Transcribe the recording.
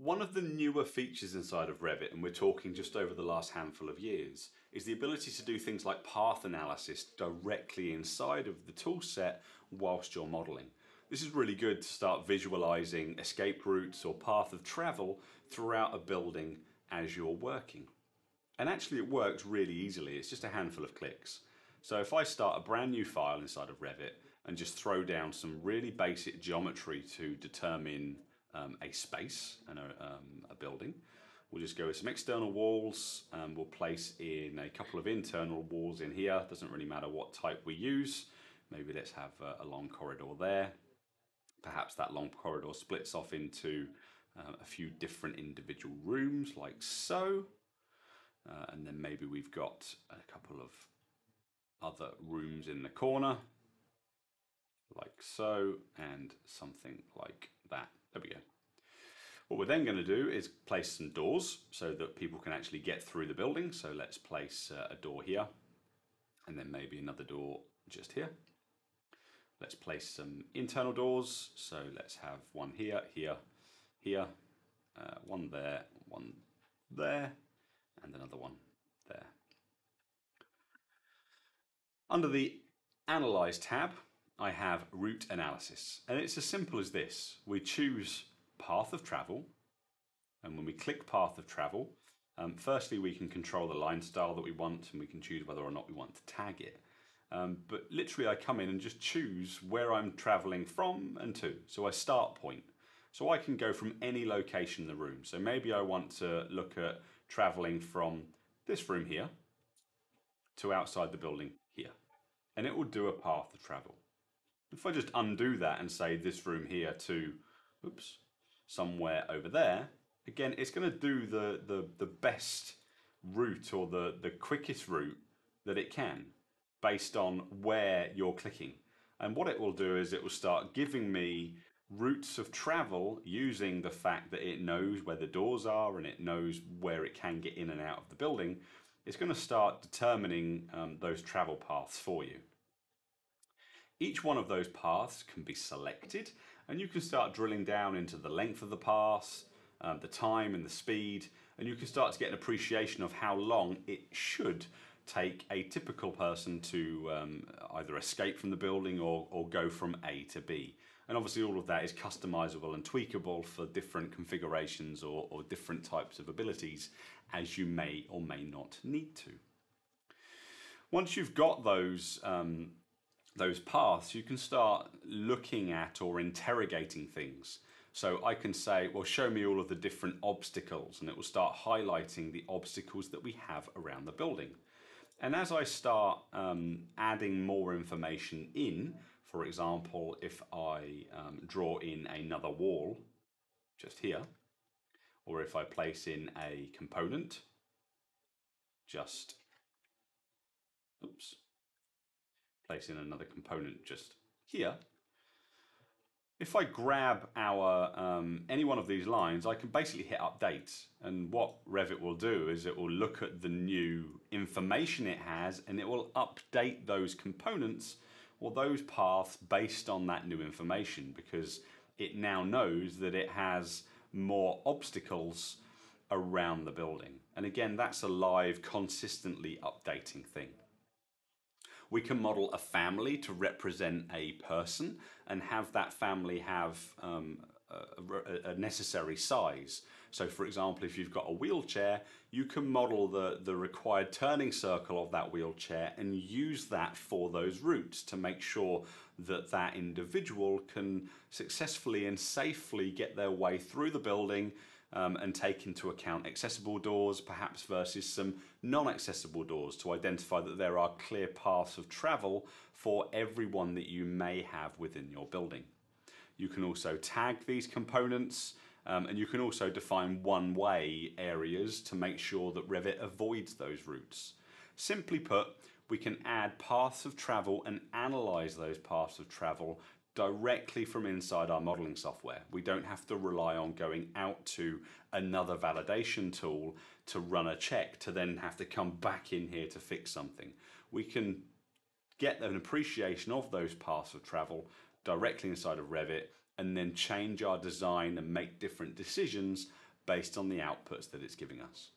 One of the newer features inside of Revit, and we're talking just over the last handful of years, is the ability to do things like path analysis directly inside of the toolset whilst you're modeling. This is really good to start visualizing escape routes or path of travel throughout a building as you're working. And actually it works really easily, it's just a handful of clicks. So if I start a brand new file inside of Revit and just throw down some really basic geometry to determine um, a space and a, um, a, building, we'll just go with some external walls and we'll place in a couple of internal walls in here. Doesn't really matter what type we use. Maybe let's have a, a long corridor there. Perhaps that long corridor splits off into uh, a few different individual rooms like so. Uh, and then maybe we've got a couple of other rooms in the corner, like so, and something like that. There we go. What we're then going to do is place some doors so that people can actually get through the building. So let's place uh, a door here, and then maybe another door just here. Let's place some internal doors. So let's have one here, here, here, uh, one there, one there, and another one there. Under the Analyze tab, I have route analysis. And it's as simple as this. We choose path of travel. And when we click path of travel, um, firstly, we can control the line style that we want and we can choose whether or not we want to tag it. Um, but literally I come in and just choose where I'm traveling from and to. So I start point. So I can go from any location in the room. So maybe I want to look at traveling from this room here to outside the building here. And it will do a path of travel. If I just undo that and say this room here to, oops, somewhere over there, again, it's going to do the, the, the best route or the, the quickest route that it can based on where you're clicking. And what it will do is it will start giving me routes of travel using the fact that it knows where the doors are and it knows where it can get in and out of the building. It's going to start determining um, those travel paths for you. Each one of those paths can be selected and you can start drilling down into the length of the pass, um, the time and the speed, and you can start to get an appreciation of how long it should take a typical person to um, either escape from the building or, or go from A to B. And obviously all of that is customizable and tweakable for different configurations or, or different types of abilities as you may or may not need to. Once you've got those um, those paths, you can start looking at or interrogating things. So I can say, well, show me all of the different obstacles, and it will start highlighting the obstacles that we have around the building. And as I start um, adding more information in, for example, if I um, draw in another wall just here, or if I place in a component just, oops, place in another component just here, if I grab our um, any one of these lines, I can basically hit update. And what Revit will do is it will look at the new information it has and it will update those components or those paths based on that new information because it now knows that it has more obstacles around the building. And again, that's a live, consistently updating thing. We can model a family to represent a person and have that family have um, a, a, necessary size. So for example, if you've got a wheelchair, you can model the, the required turning circle of that wheelchair and use that for those routes to make sure that that individual can successfully and safely get their way through the building um, and take into account accessible doors perhaps versus some non-accessible doors to identify that there are clear paths of travel for everyone that you may have within your building. You can also tag these components um, and you can also define one-way areas to make sure that Revit avoids those routes. Simply put, we can add paths of travel and analyze those paths of travel directly from inside our modeling software. We don't have to rely on going out to another validation tool to run a check to then have to come back in here to fix something. We can get an appreciation of those paths of travel directly inside of Revit and then change our design and make different decisions based on the outputs that it's giving us.